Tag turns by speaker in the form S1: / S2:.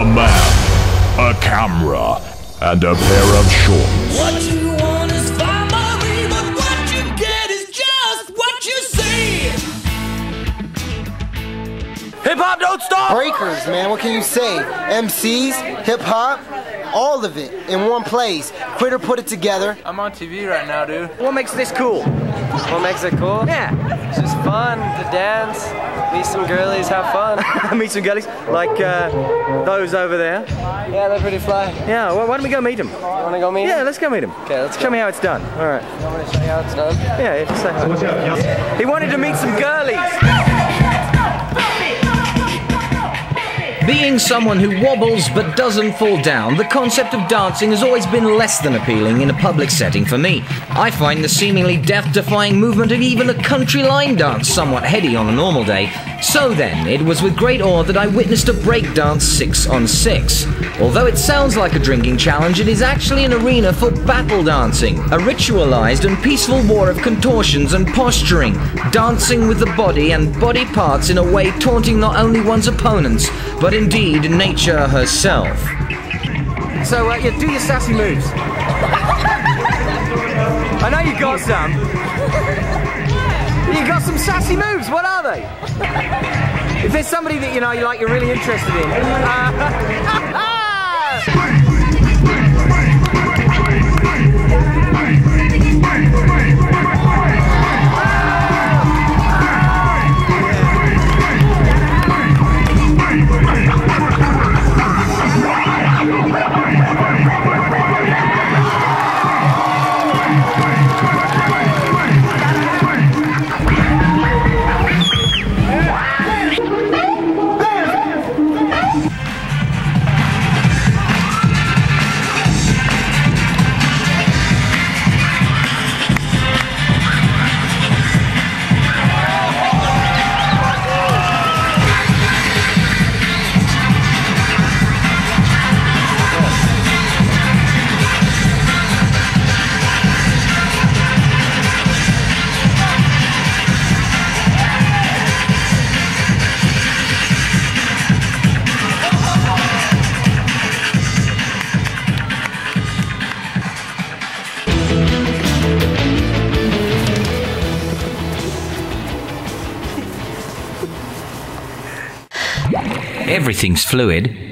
S1: A man, a camera, and a pair of shorts.
S2: What you want is family, but what you get is just what you see.
S3: Hip hop don't stop!
S4: Breakers, man, what can you say? MCs, hip hop, all of it in one place. Critter put it together.
S5: I'm on TV right now, dude.
S3: What makes this cool?
S6: What makes it cool?
S3: Yeah.
S6: It's just fun to dance, meet some girlies, have fun.
S3: meet some girlies, like uh, those over there.
S6: yeah, they're pretty fly.
S3: Yeah, well, why don't we go meet them?
S6: You wanna go meet
S3: Yeah,
S6: them?
S3: let's go meet them.
S6: Okay, let's
S3: Show
S6: go.
S3: me how it's done. All right.
S6: You want me to show you how it's done?
S3: Yeah, yeah, just say hi. He wanted to meet some girlies.
S7: Being someone who wobbles but doesn't fall down, the concept of dancing has always been less than appealing in a public setting for me. I find the seemingly death defying movement of even a country line dance somewhat heady on a normal day. So then, it was with great awe that I witnessed a breakdance 6 on 6. Although it sounds like a drinking challenge, it is actually an arena for battle dancing, a ritualized and peaceful war of contortions and posturing, dancing with the body and body parts in a way taunting not only one's opponents, but indeed nature herself.
S3: So, uh, yeah, do your sassy moves. I know you got some. You got some sassy moves. What are they? If there's somebody that you know you like, you're really interested in. Uh,
S7: Everything's fluid.